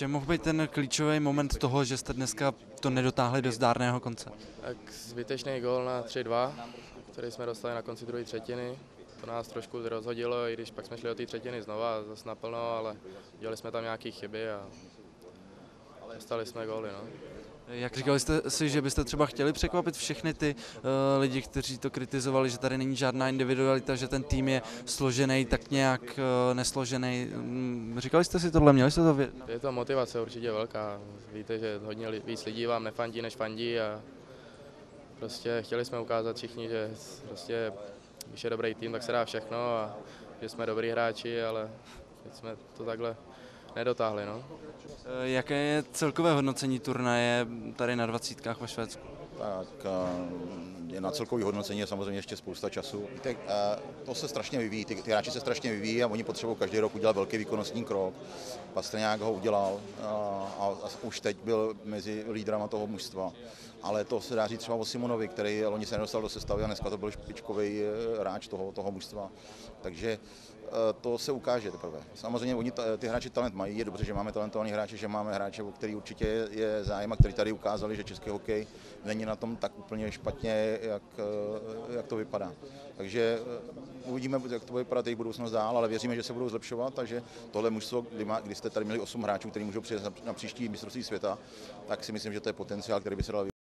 čem mohl být ten klíčový moment toho, že jste dneska to nedotáhli do zdárného konce? Tak zbytečný gól na 3-2, který jsme dostali na konci druhé třetiny. To nás trošku rozhodilo, i když pak jsme šli do té třetiny znova, zase naplno, ale dělali jsme tam nějaké chyby a dostali jsme góly. No. Jak říkali jste si, že byste třeba chtěli překvapit všechny ty uh, lidi, kteří to kritizovali, že tady není žádná individualita, že ten tým je složený tak nějak uh, nesložený. Um, říkali jste si tohle, měli jste to vědět? Je to motivace určitě velká. Víte, že hodně li, víc lidí vám nefandí, než fandí a prostě chtěli jsme ukázat všichni, že prostě když je dobrý tým, tak se dá všechno a že jsme dobrý hráči, ale teď jsme to takhle nedotáhli. No. Jaké je celkové hodnocení turnaje tady na dvacítkách ve Švédsku? Tak je na celkový hodnocení je samozřejmě ještě spousta času. Víte, to se strašně vyvíjí, ty, ty hráči se strašně vyvíjí a oni potřebují každý rok udělat velký výkonnostní krok. Pastrňák ho udělal a, a, a už teď byl mezi lídrama toho mužstva. Ale to se dá říct třeba o Simonovi, který loni se nedostal do sestavy a dneska to byl špičkový hráč toho, toho mužstva. Takže to se ukáže teprve. Samozřejmě oni ty hráči talent mají, je dobře, že máme talentovaný hráče, že máme hráče, o který určitě je zájem a který tady ukázali, že český hokej není na tom tak úplně špatně, jak, jak to vypadá. Takže uvidíme, jak to bude vypadat jejich budoucnost dál, ale věříme, že se budou zlepšovat, takže tohle mužstvo, kdy, má, kdy jste tady měli 8 hráčů, kteří můžou přijet na, na příští mistrovství světa, tak si myslím, že to je potenciál, který by se dal